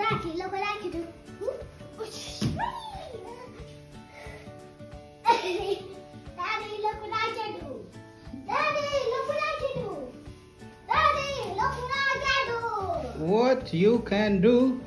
Daddy, look what I can do. Daddy, look what I can do. Daddy, look what I can do. Daddy, look what I can do. What you can do?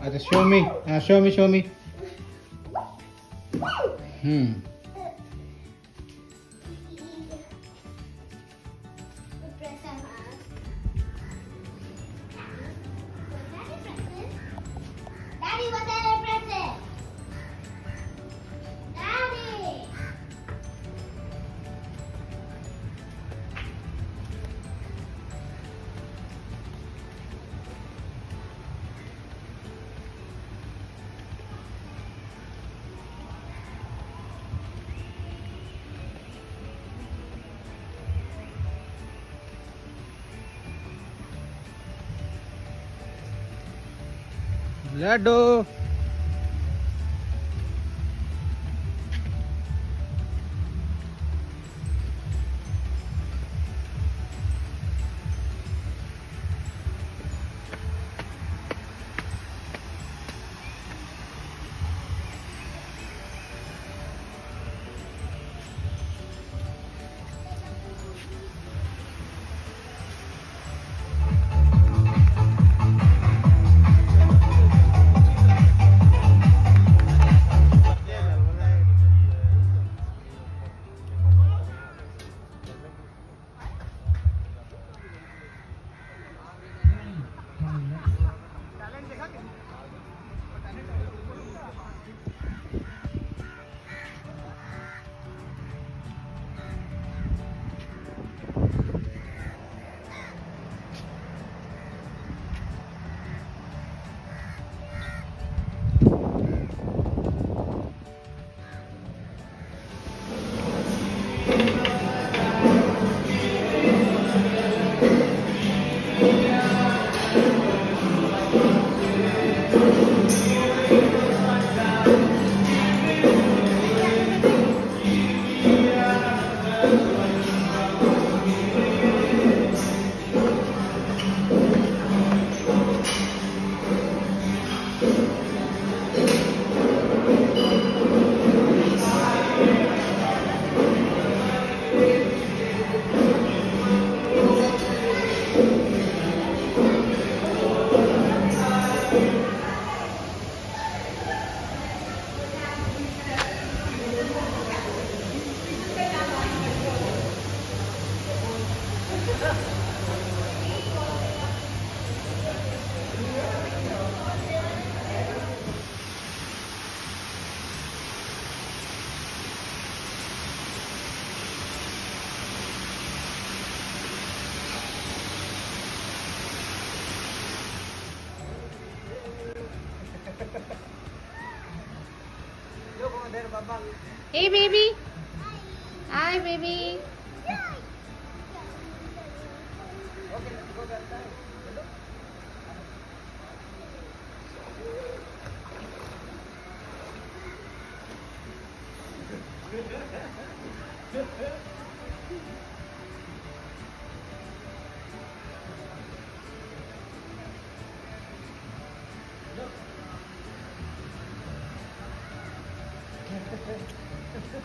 Uh, just show me. Uh, show me, show me. Hmm. Laddu Hey, baby. Hi, Hi baby. Look. I'm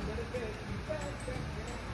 gonna get you back, back, back.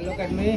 Hello cut me